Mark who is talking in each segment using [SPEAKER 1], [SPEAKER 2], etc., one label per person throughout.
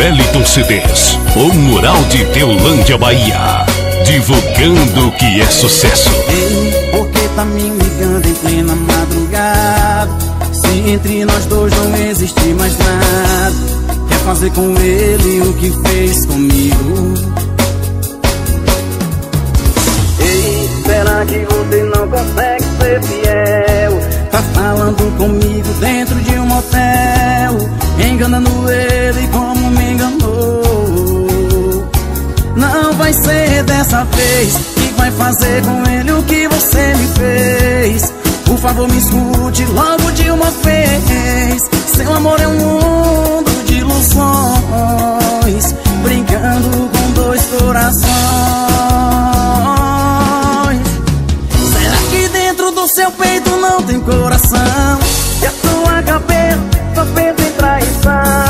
[SPEAKER 1] Wellington CDs, o Mural de Teolândia, Bahia. Divulgando o que é sucesso.
[SPEAKER 2] Ei, por que tá me ligando em plena madrugada? Se entre nós dois não existe mais nada, quer fazer com ele o que fez comigo? Ei, será que você não consegue ser fiel? Tá falando comigo dentro de um motel, enganando ele como. Não vai ser dessa vez que vai fazer com ele o que você me fez. Por favor, me escute logo de uma vez. Seu amor é um mundo de ilusões, brincando com dois corações. Será que dentro do seu peito não tem coração? E a sua cabeça só pensa em traição?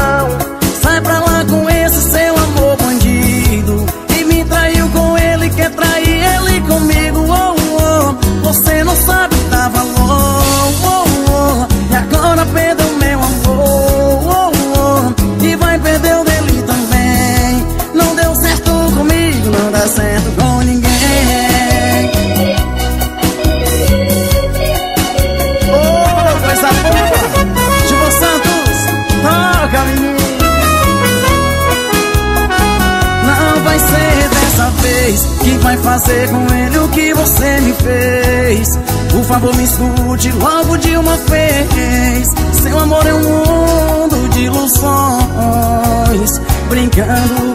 [SPEAKER 2] Favor, me escute logo de uma vez. Seu amor é um mundo de ilusões, brincando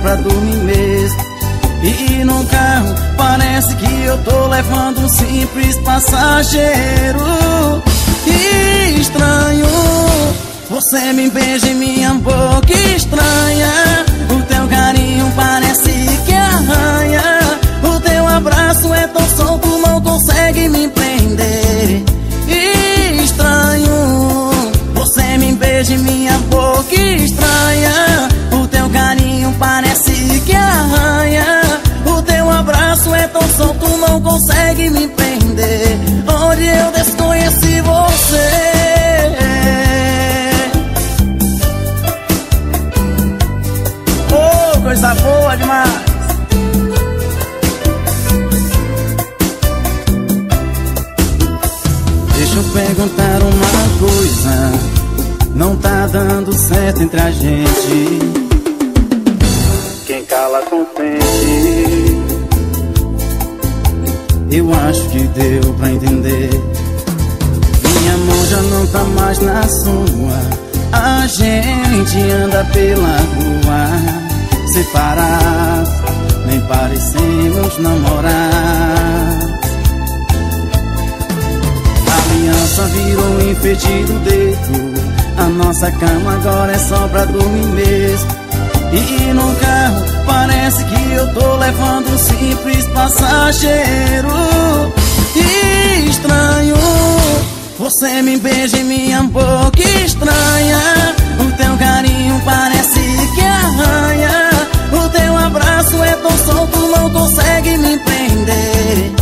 [SPEAKER 2] pra dormir mesmo. E no carro parece que eu tô levando um simples passageiro. Estranho Você me beija em minha boca estranha consegue me prender. Onde eu desconheci você? Oh, coisa boa demais. Deixa eu perguntar uma coisa. Não tá dando certo entre a gente acho que deu pra entender. Minha mão já não tá mais na sua. A gente anda pela rua separados, nem parecemos namorar. A aliança virou um enfeite do dedo. A nossa cama agora é só pra dormir mesmo parece que eu tô levando um simples passageiro. Estranho. Você me beija em minha boca estranha. O teu carinho parece que arranha. O teu abraço é tão solto, não consegue me prender.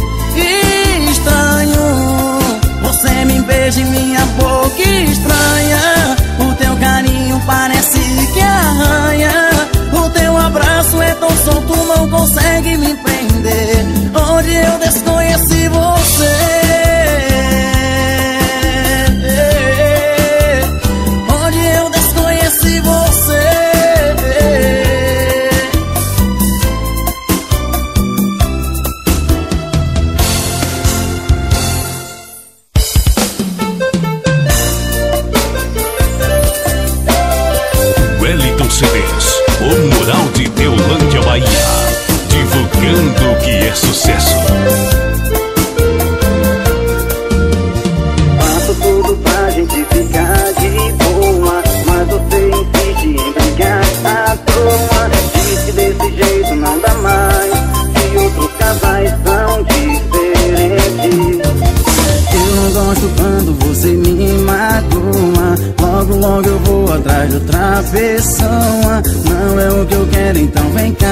[SPEAKER 2] Estranho. Você me beija em minha boca estranha solto, não consegue me prender. Onde eu desconheci travessão Não é o que eu quero, então vem cá.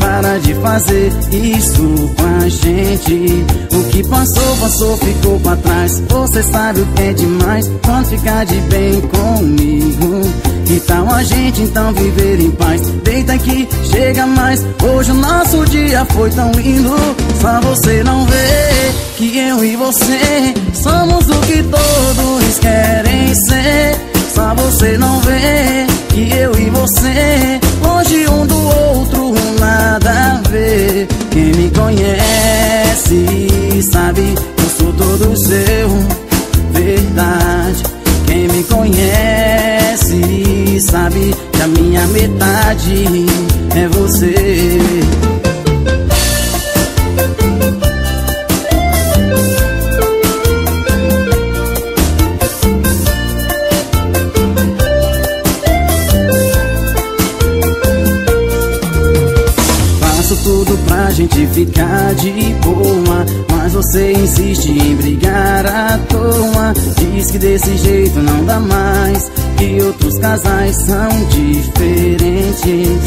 [SPEAKER 2] Para de fazer isso com a gente. O que passou, passou, ficou pra trás. Você sabe o que é demais Quando ficar de bem comigo. Que tal a gente então viver em paz? Deita aqui, chega mais. Hoje o nosso dia foi tão lindo. Só você não vê Que eu e você Somos o que todos querem ser só você não vê que eu e você Longe um do outro, nada a ver. Quem me conhece sabe que eu sou todo seu. Verdade. Quem me conhece sabe que a minha metade é você gente ficar de boa Mas você insiste em brigar à toa. Diz que desse jeito não dá mais Que outros casais são diferentes.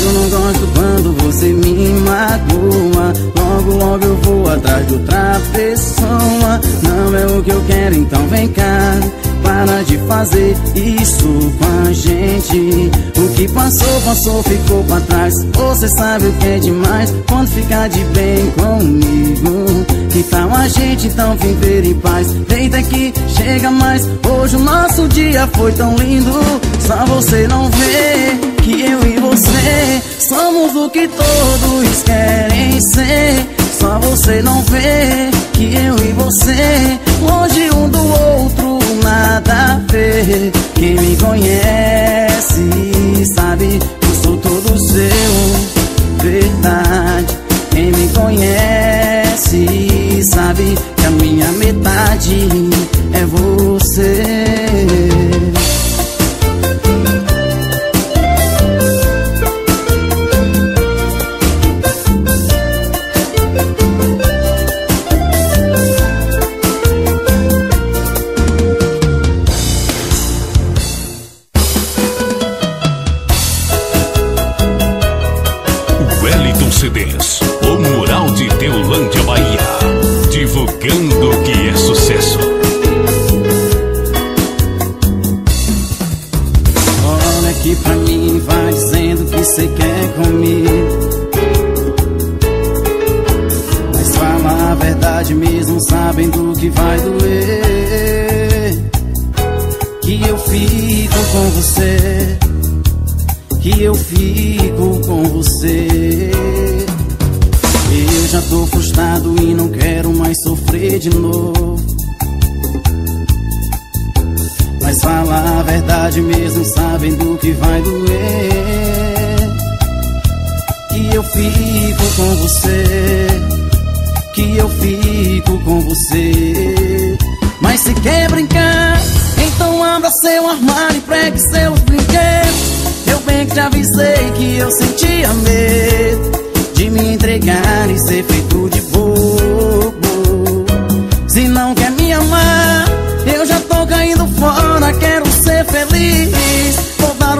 [SPEAKER 2] Eu não gosto quando você me magoa Logo, logo eu vou atrás de outra pessoa. Não é o que eu quero, então vem cá para de fazer isso com a gente. O que passou, passou, ficou pra trás. Você sabe o que é demais Quando ficar de bem comigo. Que tal a gente então viver em paz? Deita aqui, chega mais. Hoje o nosso dia foi tão lindo. Só você não vê Que eu e você Somos o que todos querem ser Só você não vê Que eu e você Longe um do outro nada a ver. Quem me conhece sabe que sou todo seu. Verdade. Quem me conhece sabe que a minha metade é você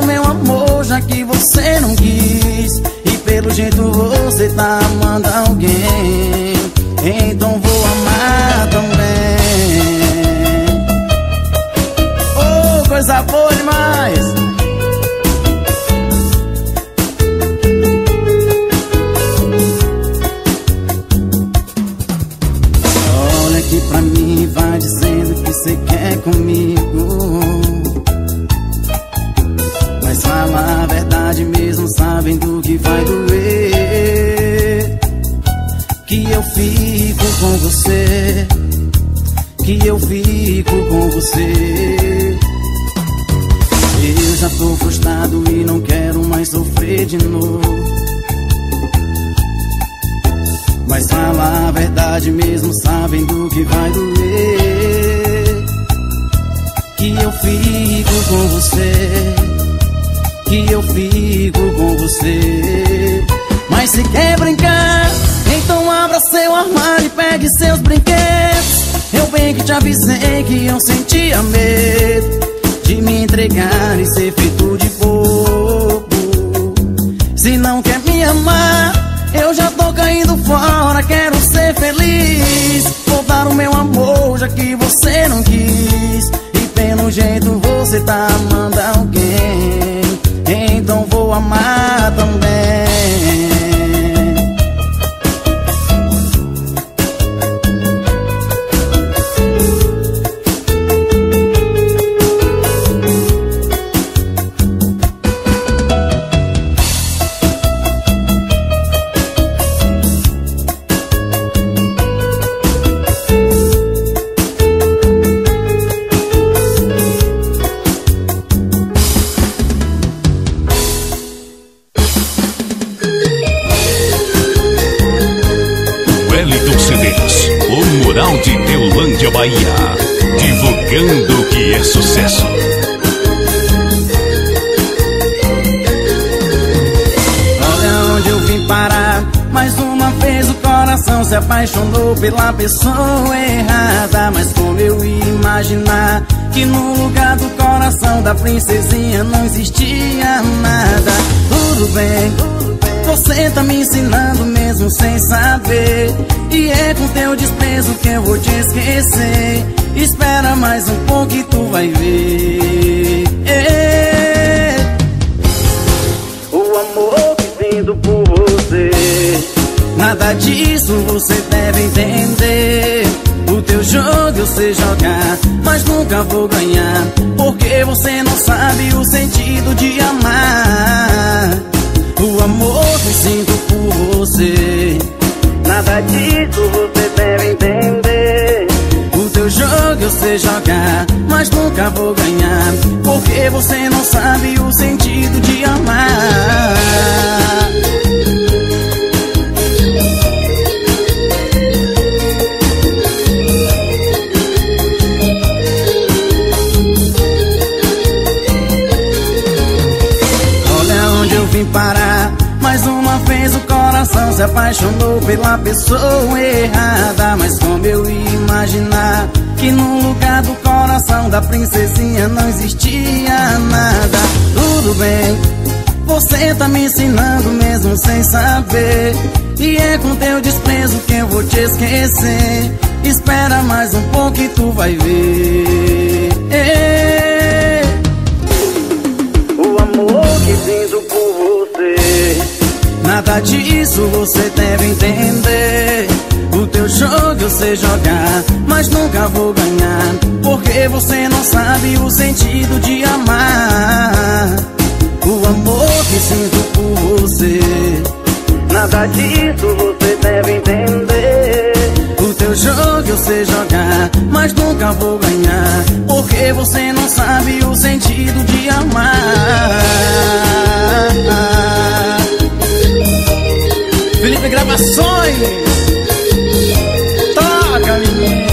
[SPEAKER 2] meu amor já que você não quis. E pelo jeito você tá amando alguém Se não quer me amar, eu já tô caindo fora Quero ser feliz, vou dar o meu amor já que você não quis. E pelo jeito você tá amando alguém. Então vou amar também pela pessoa errada. Mas como eu ia imaginar que no lugar do coração da princesinha não existia nada? Tudo bem, você tá me ensinando mesmo sem saber E é com teu desprezo que eu vou te esquecer Espera mais um pouco e tu vai ver O amor que sinto por você Nada disso você eu sei jogar Mas nunca vou ganhar Porque você não sabe o sentido de amar. O amor que sinto por você Nada disso você deve entender. O teu jogo eu sei jogar Mas nunca vou ganhar Porque você não sabe o sentido de amar apaixonou pela pessoa errada Mas como eu ia imaginar Que no lugar do coração da princesinha não existia nada? Tudo bem, você tá me ensinando mesmo sem saber. E é com teu desprezo que eu vou te esquecer. Espera mais um pouco e tu vai ver Nada disso você deve entender. O teu jogo eu sei jogar Mas nunca vou ganhar Porque você não sabe o sentido de amar. O amor que sinto por você Nada disso você deve entender. O teu jogo eu sei jogar Mas nunca vou ganhar Porque você não sabe o sentido de amar gravações. Toca, menino.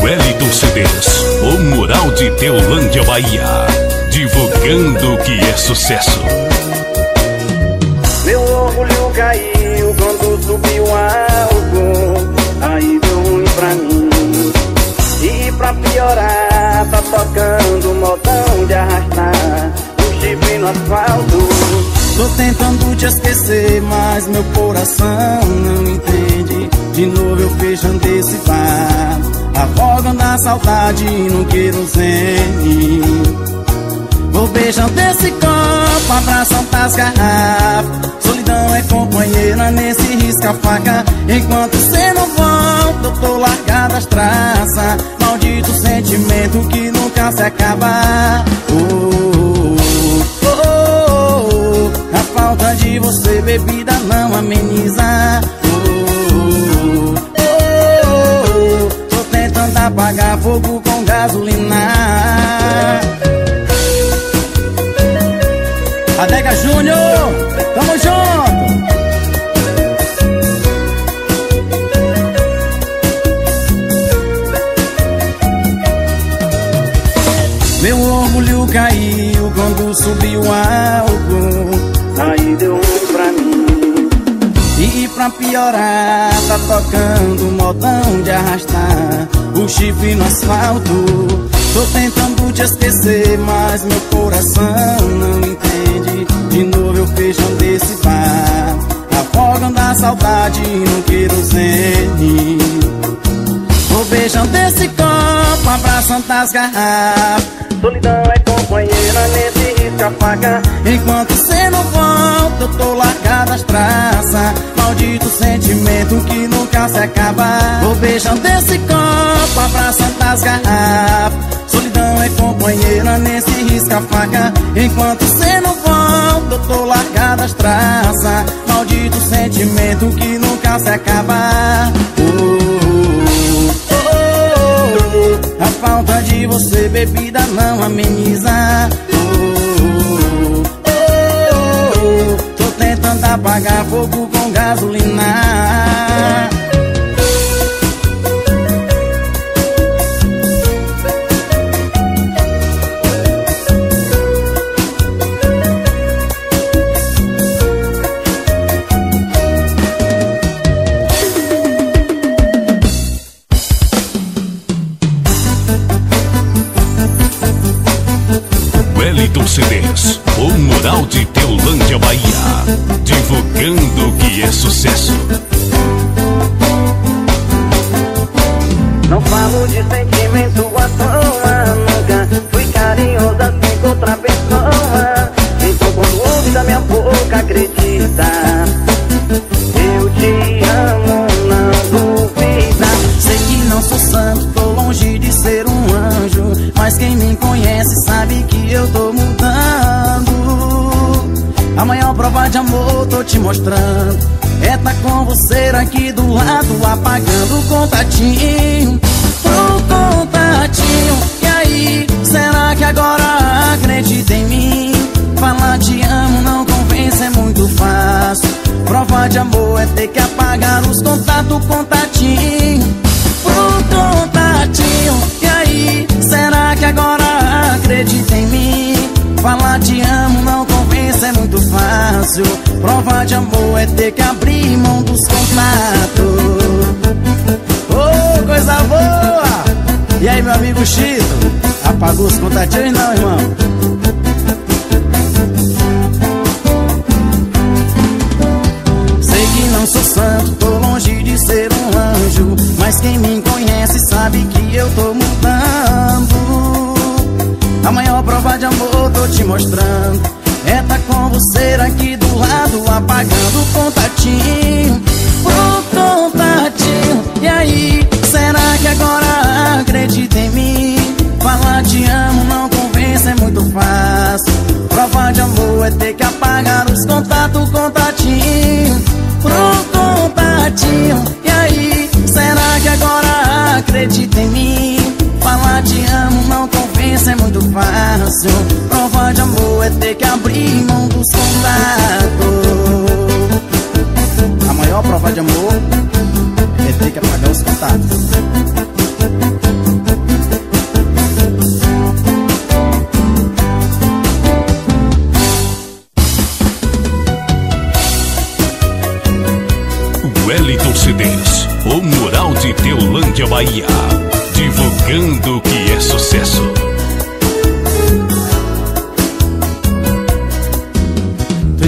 [SPEAKER 1] Wellington CDs, o mural de Teolândia, Bahia. Divulgando o que é sucesso.
[SPEAKER 2] Asfalto. Tô tentando te esquecer, mas meu coração não entende. De novo eu fecho antecipar. Afogando a saudade no querosene. Vou beijando esse copo, abraçando as garrafas. Solidão é companheira nesse risca-faca. Enquanto cê não volta, eu tô largado as traças. Maldito sentimento que nunca se acaba. Oh, falta de você, bebida, não ameniza. Oh, oh, oh, Tô tentando apagar fogo com gasolina. Adega Júnior, tamo junto! Meu orgulho caiu quando subiu algo Deu ruim pra mim. E pra piorar, tá tocando modão de arrastar O chifre no asfalto. Tô tentando te esquecer, mas meu coração não entende. De novo eu fecho desse bar Afogando a saudade no querosene. Vou beijando esse copo, abraçando as garrafas. Solidão é companheira nesse risca-faca Enquanto cê não volta, eu tô largado as traças Maldito sentimento que nunca se acaba. Vou beijando esse copo, abraçando as garrafas. Solidão é companheira nesse risca-faca Enquanto cê não volta, eu tô largado as traças Maldito sentimento que nunca se acaba. Oh, oh, oh. A falta de você, bebida, não ameniza Tentando apagar fogo com gasolina
[SPEAKER 1] Divulgando o que é sucesso.
[SPEAKER 2] Não falo de sentimento à toa prova de amor tô te mostrando. É tá com você aqui do lado Apagando o contatinho. O contatinho. E aí, será que agora acredita em mim? Falar te amo não convence, é muito fácil. Prova de amor é ter que apagar os contatos, contatinho. O contatinho. E aí, será que agora acredita em mim? Falar te amo não é muito fácil Prova de amor é ter que abrir mão dos contatos Oh, coisa boa! E aí, meu amigo Chito? Apagou os contatinhos não, irmão? Sei que não sou santo, tô longe de ser um anjo Mas quem me conhece sabe que eu tô mudando A maior prova de amor tô te mostrando É tá com você aqui do lado Apagando o contatinho. O contatinho. E aí, será que agora acredita em mim? Falar te amo não convence, é muito fácil. Prova de amor é ter que apagar os contatos, contatinho. Pro contatinho. E aí, será que agora acredita em mim? Falar te amo não convence, isso é muito fácil Prova de amor é ter que abrir mão dos contatos A maior prova de amor é ter que apagar os contatos
[SPEAKER 1] Wellington CDs, o mural de Teolândia, Bahia. Divulgando o que é sucesso.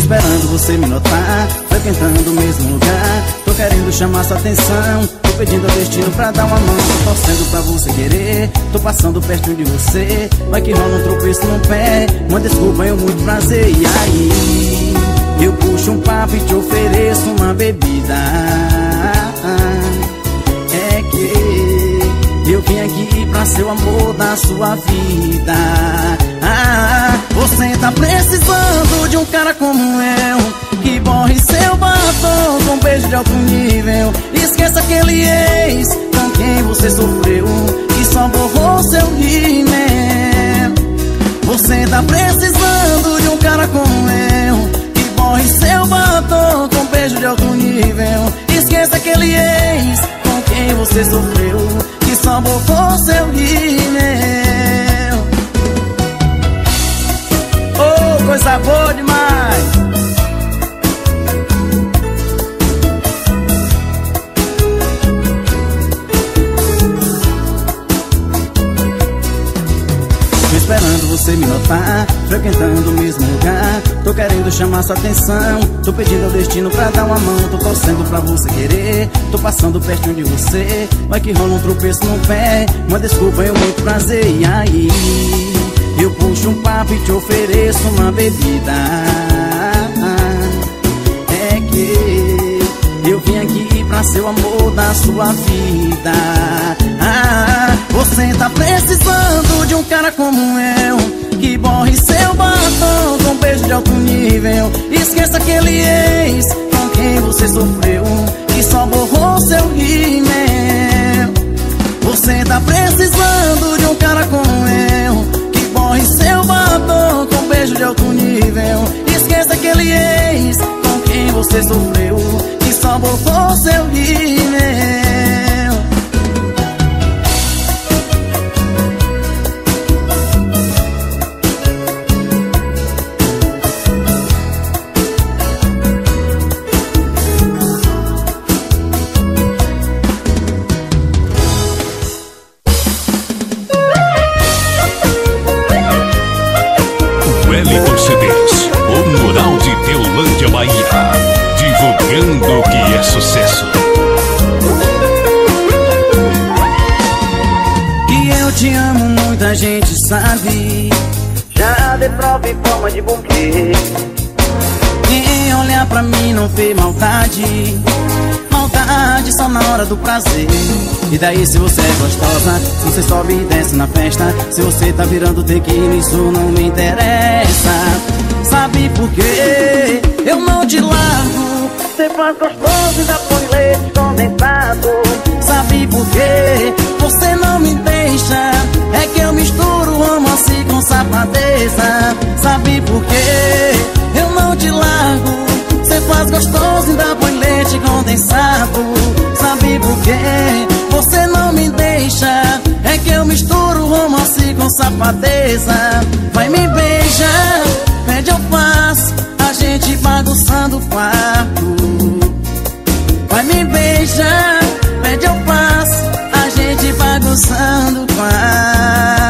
[SPEAKER 2] Esperando você me notar, frequentando o mesmo lugar. Tô querendo chamar sua atenção, tô pedindo ao destino pra dar uma mão. Tô torcendo pra você querer, tô passando perto de você. Vai que rola um tropeço no pé, uma desculpa eu muito prazer. E aí? Eu puxo um papo e te ofereço uma bebida É que eu vim aqui pra ser o amor da sua vida Você tá precisando de um cara como eu Que borre seu batom com um beijo de alto nível. Esqueça aquele ex com quem você sofreu E só borrou seu rímel. Você tá precisando de um cara como eu Morre seu batom com beijo de alto nível. Esqueça aquele ex com quem você sofreu Que só bocou seu rímel coisa boa demais. Esperando você me notar Frequentando o mesmo lugar. Tô querendo chamar sua atenção. Tô pedindo ao destino pra dar uma mão. Tô torcendo pra você querer. Tô passando pertinho de você. Vai que rola um tropeço no pé. Uma desculpa e muito prazer. E aí papo e te ofereço uma bebida. É que Eu vim aqui pra ser o amor da sua vida. Você tá precisando de um cara como eu Que borre seu batom com um beijo de alto nível. Esqueça aquele ex com quem você sofreu E só borrou seu rímel. Você tá precisando de um cara como eu. Que borre seu batom com um beijo de alto nível. Esqueça aquele ex com quem você sofreu E só borrou seu rímel Quem olhar pra mim não vê maldade. Maldade só na hora do prazer. E daí se você é gostosa Se você sobe e desce na festa. Se você tá virando tequila isso não me interessa. Sabe por quê? Eu não te largo. Você faz gostoso e dá põe leite condensado. Sabe por quê? Você não me deixa. É que eu misturo romance com safadeza. Sabe por quê? Te largo. Você faz gostoso e dá põe leite condensado Sabe por quê? Você não me deixa. É que eu misturo romance com safadeza. Vai me beijar, pede eu faço A gente bagunçando o quarto. Vai me beijar, pede eu passo A gente bagunçando com a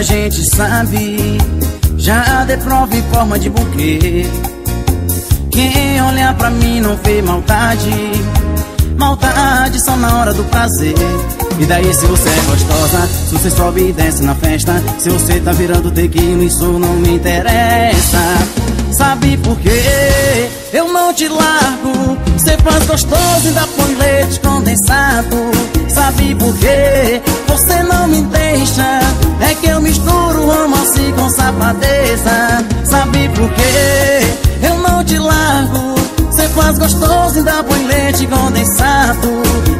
[SPEAKER 2] muita gente sabe Já de prova em forma de buquê. Quem olha pra mim não vê maldade. Maldade só na hora do prazer. E daí se você é gostosa Se você sobe e desce na festa Se você tá virando tequila Isso não me interessa Sabe por quê? Eu não te largo Você faz gostoso e dá põe leite condensado Sabe por quê? Você não me deixa É que eu misturo romance com safadeza Sabe por quê? eu não te largo Cê faz gostoso, ainda põe leite condensado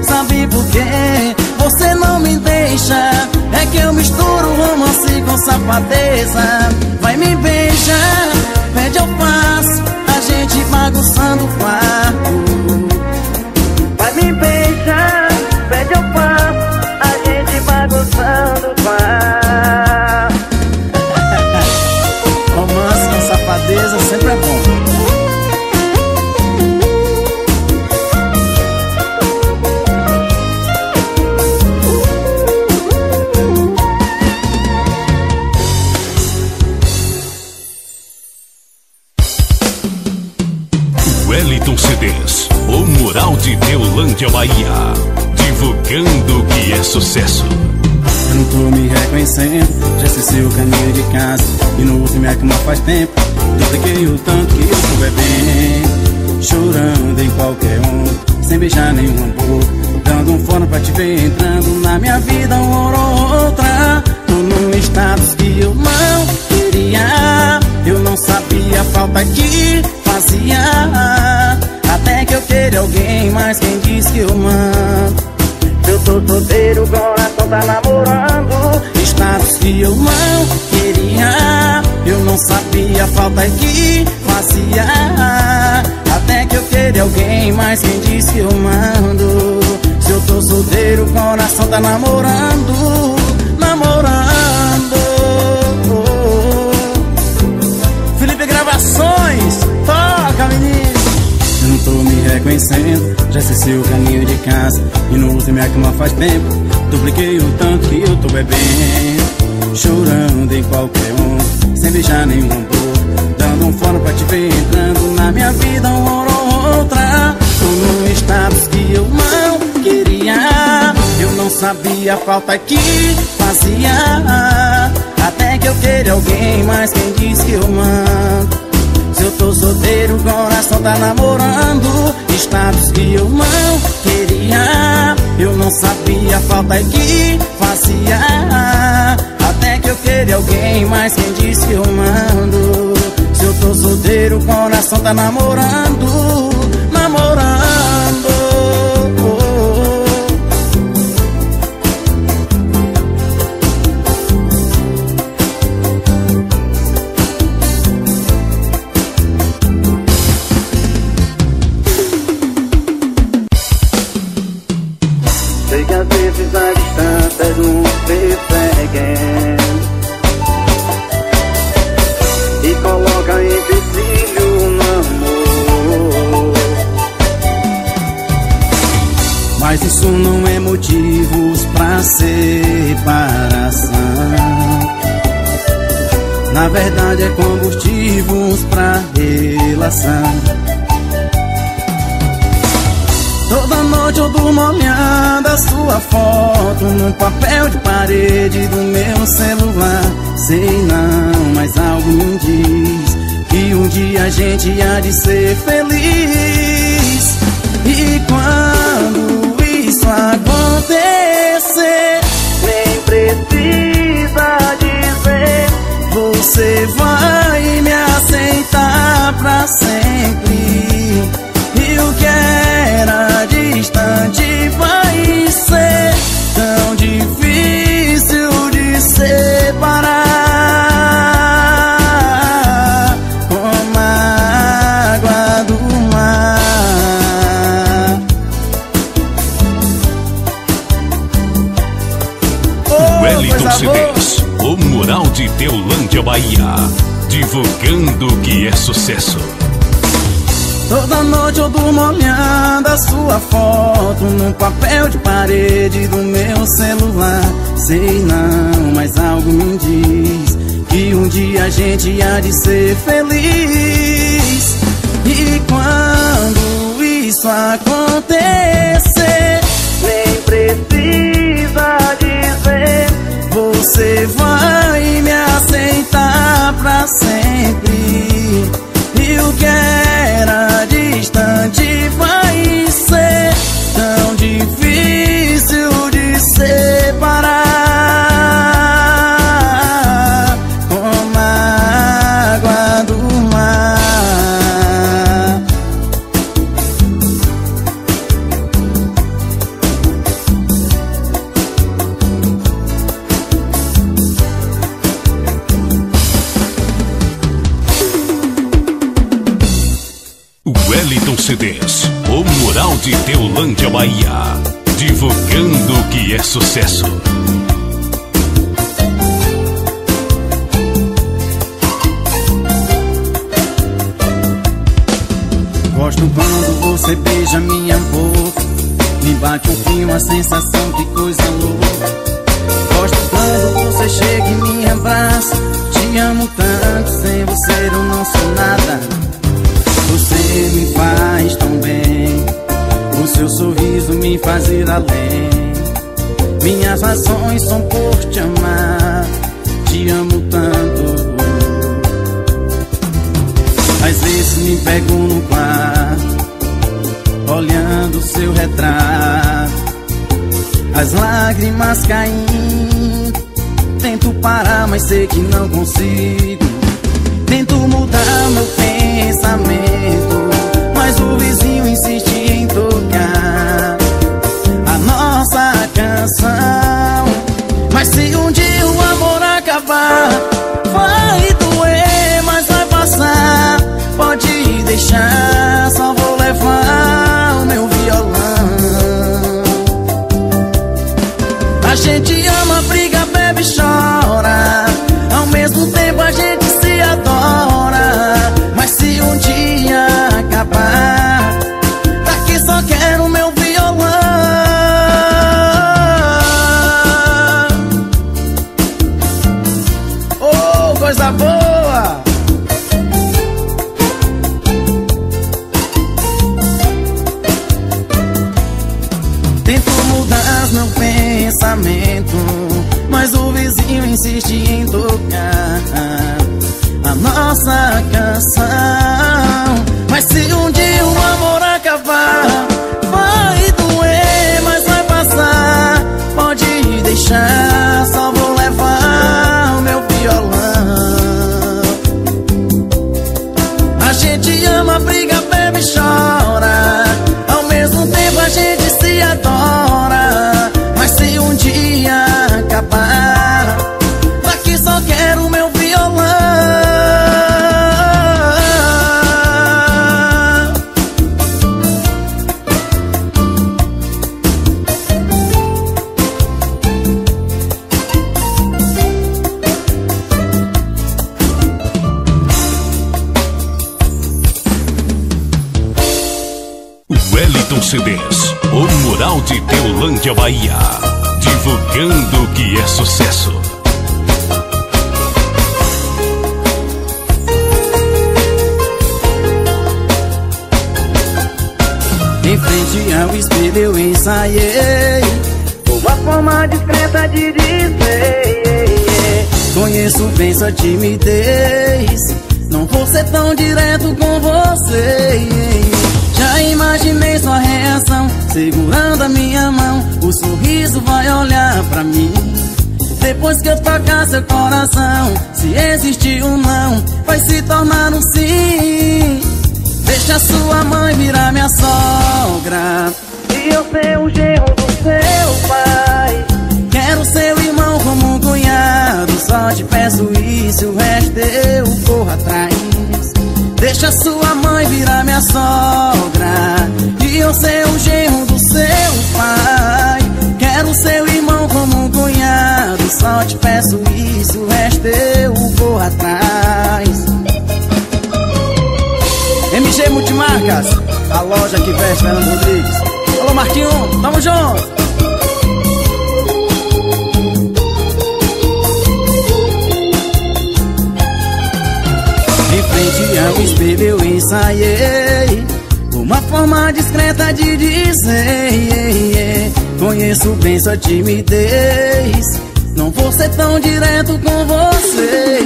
[SPEAKER 2] Sabe por quê? Você não me deixa É que eu misturo romance com safadeza Vai me beijar, pede eu faço A gente bagunçando o quarto.
[SPEAKER 1] Vai me beijar Teolândia, Bahia. Divulgando o que é sucesso.
[SPEAKER 2] Eu não tô me reconhecendo, já sei o caminho de casa. E último é cama faz tempo. Dupliquei o tanto que eu tô bebendo. Chorando em qualquer um, sem beijar nenhum amor. Dando um fora pra te ver entrando na minha vida, uma hora ou outra. Tô num status que eu não queria. Eu não sabia a falta que fazia. Até que eu queria alguém, mas quem diz que eu mando? Eu tô solteiro, coração tá namorando. Status que eu não queria Eu não sabia falta que fazia. Até que eu queria alguém, mas quem diz que eu mando? Se eu tô solteiro, coração tá Namorando reconhecendo Já sei o caminho de casa E não uso minha cama faz tempo. Dupliquei o tanto que eu tô bebendo Chorando em qualquer um Sem beijar nenhum amor. Dando um fora pra te ver entrando Na minha vida hora ou outra. Tô num status que eu não queria. Eu não sabia a falta que fazia. Até que eu queria alguém Mas quem diz que eu mando? Se eu tô solteiro, o coração tá namorando Status que eu não queria. Eu não sabia a falta que fazia. Até que eu queria alguém, mas quem disse que eu mando? Se eu tô solteiro, o coração tá namorando Namorando verdade é combustíveis pra relação. Toda noite eu durmo olhando a sua foto No papel de parede do meu celular. Sei não, mas algo me diz Que um dia a gente há de ser feliz. E quando isso acontecer Nem precisa você vai me aceitar pra sempre
[SPEAKER 1] Divulgando o que é sucesso.
[SPEAKER 2] Toda noite eu durmo olhando a sua foto No papel de parede do meu celular Sei não, mas algo me diz Que um dia a gente há de ser feliz E quando isso acontecer Nem precisa dizer você vai pra sempre Olhando seu retrato. As lágrimas caem. Tento parar, mas sei que não consigo. Tento mudar meu pensamento Mas o vizinho insiste em tocar A nossa canção. Mas se um dia timidez Não vou ser tão direto com você já imaginei sua reação Segurando a minha mão. O sorriso vai olhar pra mim. Depois que eu tocar seu coração Se existir um não Vai se tornar um sim. Deixa sua mãe virar minha sogra. E eu ser o genro do seu pai. Quero seu irmão como Só te peço isso O resto eu corro atrás. Deixa sua mãe virar minha sogra E eu ser o genro do seu pai. Quero seu irmão como um cunhado Só te peço isso, o resto eu vou atrás. MG Multimarcas, a loja que veste Fernando Rodrigues. Alô Marquinhos, tamo junto! Frente ao espelho eu ensaiei. Uma forma discreta de dizer Conheço bem sua timidez. Não vou ser tão direto com você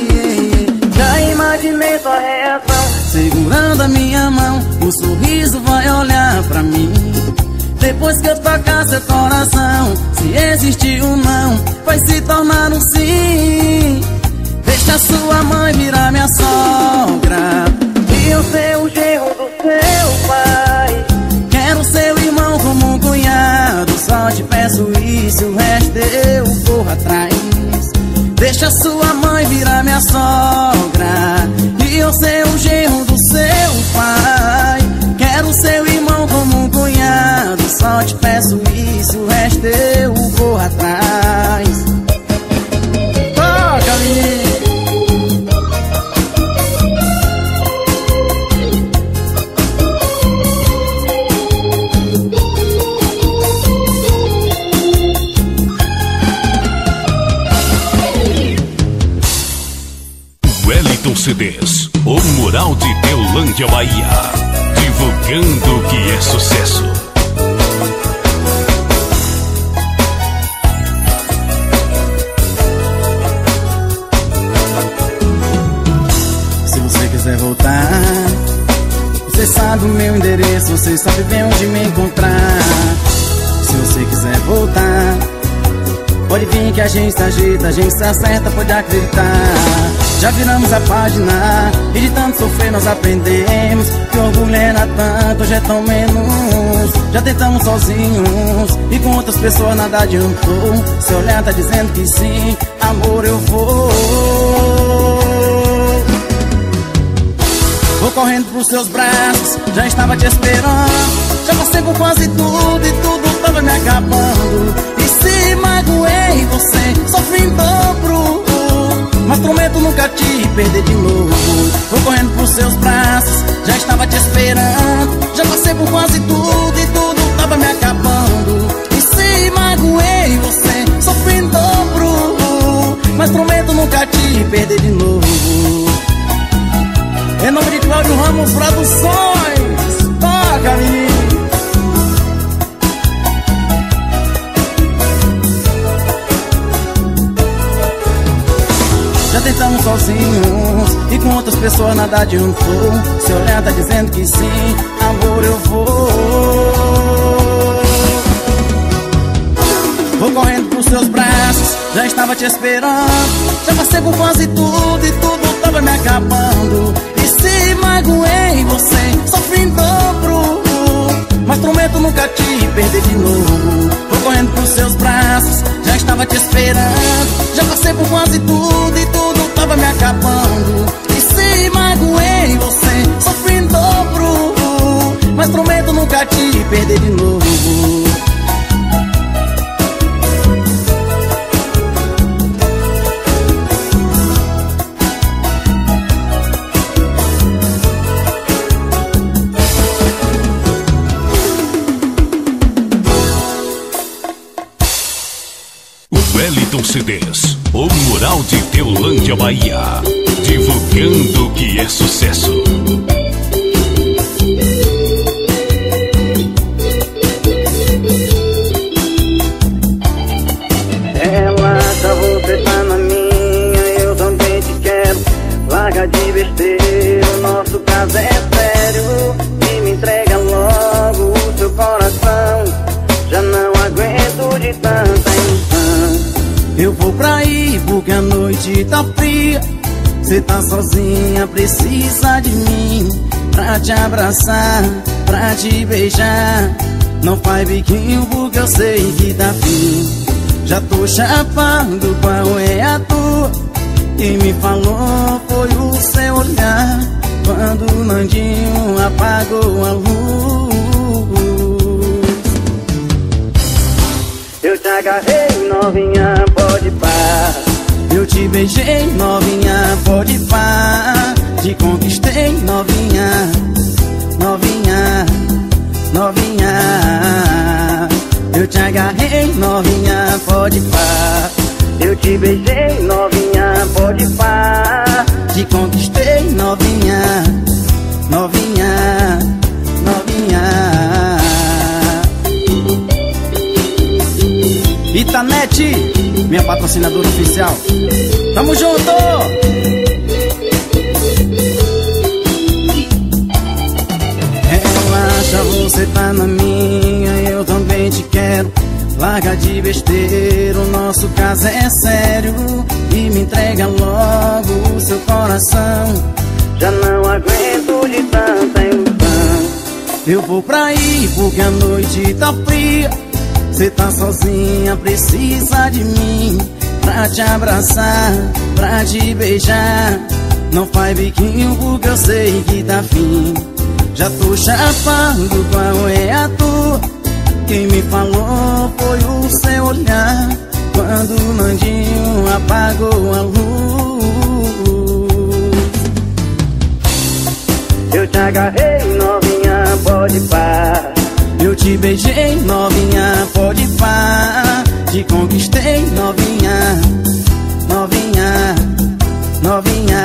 [SPEAKER 2] Já imaginei sua reação. Segurando a minha mão O sorriso vai olhar pra mim. Depois que eu tocar seu coração Se existir um não Vai se tornar um sim. Deixa sua mãe a gente se acerta, pode acreditar. Já viramos a página E de tanto sofrer nós aprendemos Que orgulho era tanto, hoje é tão menos. Já tentamos sozinhos E com outras pessoas nada adiantou. Seu olhar tá dizendo que sim Amor eu vou. Vou correndo pros seus braços Já estava te esperando. Já passei por quase tudo E tudo tava me acabando. Se magoei você sofri em dobro. Mas prometo nunca te perder de novo. Vou correndo pros seus braços, já estava te esperando. Já passei por quase tudo e tudo tava me acabando. E se magoei você sofri em dobro. Mas prometo nunca te perder de novo. Em nome de Cláudio Ramos Produções Já tentamos sozinhos E com outras pessoas nada adiantou. Seu olhar tá dizendo que sim Amor, eu vou. Vou correndo pros seus braços Já estava te esperando. Já passei por quase tudo E tudo tava me acabando. E se magoei você Sofri em dobro. Mas prometo nunca te perder de novo correndo pros seus braços. Já estava te esperando Já passei por quase tudo E tudo tava me acabando. E se magoei você sofri em dobro. Mas prometo nunca te perder de novo
[SPEAKER 1] Wellington CDs o Mural de Teolândia, Bahia. Divulgando o que é sucesso.
[SPEAKER 2] Pra aí porque a noite tá fria. Cê tá sozinha, precisa de mim Pra te abraçar, pra te beijar. Não faz biquinho porque eu sei que tá fim Já tô chapando, qual é a tua? Quem me falou foi o seu olhar Quando o Nandinho apagou a luz agarrei, novinha, pode pá. Eu te beijei, novinha, pode pá. Te conquistei, novinha, novinha, novinha. Eu te agarrei, novinha, pode pá. Eu te beijei, novinha, pode pá. Te conquistei, novinha, novinha, novinha Itanete, minha patrocinadora oficial. Tamo junto! Relaxa, você tá na minha, eu também te quero. Larga de besteira, o nosso caso é sério. E me entrega logo o seu coração. Já não aguento de tanta ilusão. Eu vou pra aí porque a noite tá fria. Cê tá sozinha, precisa de mim Pra te abraçar, pra te beijar. Não faz biquinho porque eu sei que tá fim Já tô chapando, qual é a tua? Quem me falou foi o seu olhar. Quando o Nandinho apagou a luz. Eu te agarrei, novinha, pode parar eu te beijei, novinha, pode pá. Te conquistei, novinha, novinha, novinha.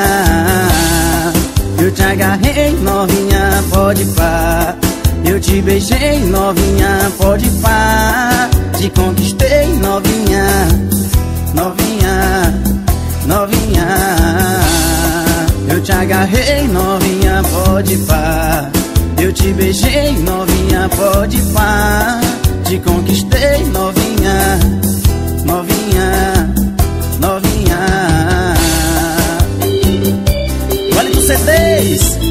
[SPEAKER 2] Eu te agarrei, novinha, pode pá. Eu te beijei, novinha, pode pá. Te conquistei, novinha, novinha, novinha. Eu te agarrei, novinha, pode pá eu te beijei, novinha, pode pá. Te conquistei, novinha, novinha, novinha. Vale pro C3.